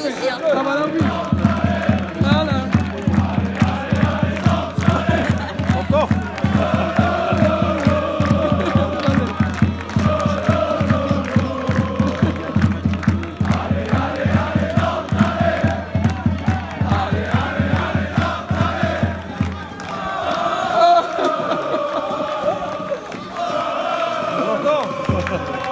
aussi. Hein. Encore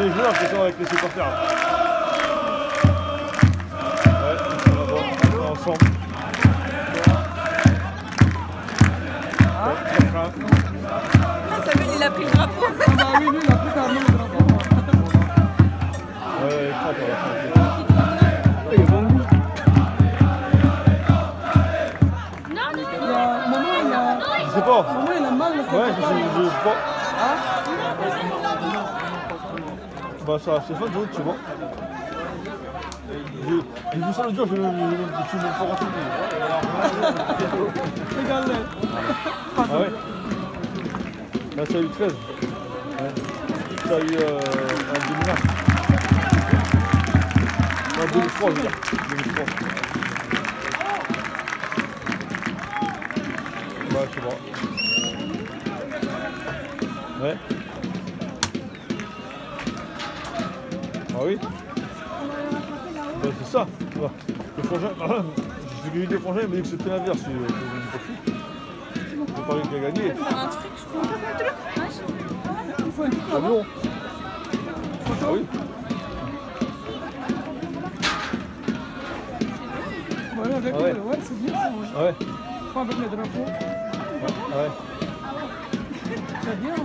C'est des joueurs qui sont avec les supporters. Ouais, on va voir, on va ensemble. Ah, Samuel, il a pris le drapeau. Ah bah oui, lui, il a pris carrément le drapeau. Ouais, il est. Je sais pas. Maman, il a mal. Ouais, je sais pas. Bah ça, c'est fun, j'avoue, tu vois. J'ai j'ai vu ça l'autre jour, je je- je- je suis même pas renseigné. Regarde-le. Ah ouais Là, ça a eu 13. Ouais. Ça a eu euh, en 2001. Non, 2003, je veux dire. 2003. Bah, je sais pas. Ouais. Oui Bah, c'est ça. Le frangin, j'ai vu des frangins, il m'a dit que c'était l'inverse. Je parlais qu'il a gagné. Faire un truc, je crois. Ouais, je- Il faut un truc Ah bon? Ah oui Ouais, avec Ah ouais. c'est bien ça. ouais. Ah ouais Faut avec le drapeau. Ah ouais C'est bien. Hein.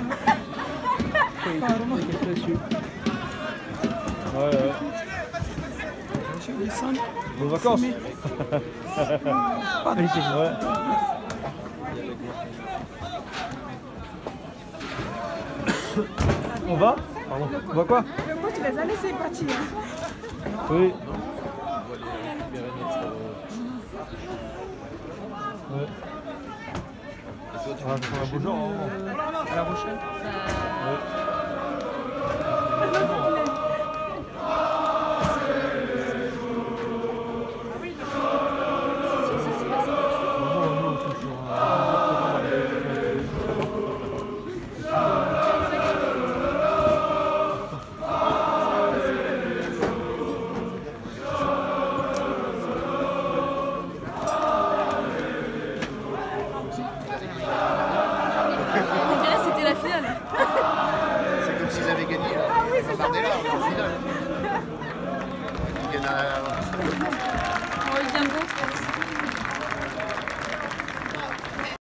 Ouais, ouais. Les cinq. Bonnes vacances Pas de Ouais. On va Pardon. On va quoi Le coach, tu les as laissés partir. Oui. Ouais. Ah, un beau genre, hein. À la. Bardella, on est en finale. Il y en a...